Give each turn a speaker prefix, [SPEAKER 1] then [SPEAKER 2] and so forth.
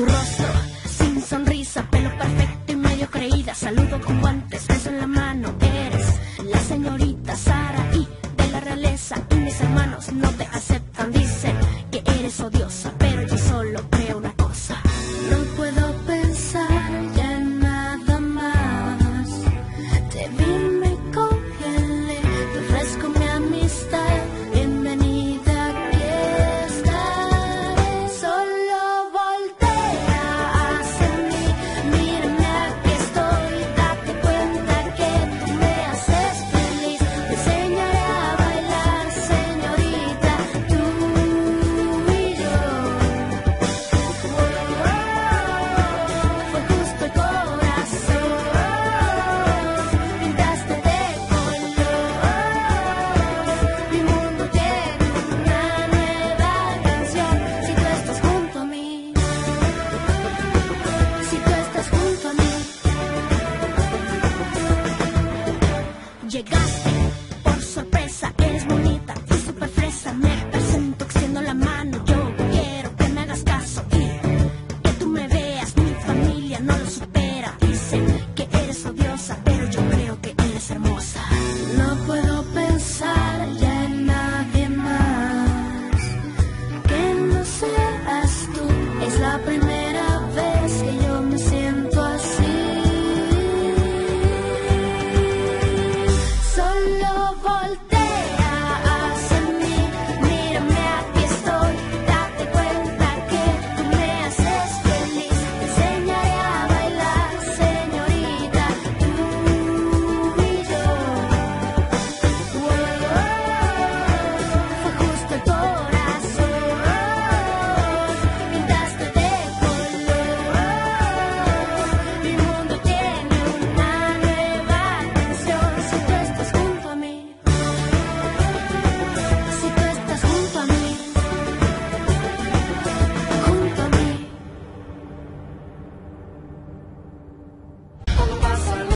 [SPEAKER 1] tu rostro sin sonrisa, pelo perfecto y medio creída. Saludo con guantes, beso en la mano. Eres la señorita Sara y de la realeza. Y mis hermanos no te aceptan, dicen que eres odiosa. llegaste por sorpresa, eres bonita y super fresa. Me presento extiendo la mano, yo quiero que me hagas caso y que tú me veas. Mi familia no lo supera, dicen que eres odiosa, pero yo creo que eres hermosa. No puedo pensar ya en nadie más que no seas tú. Es la primera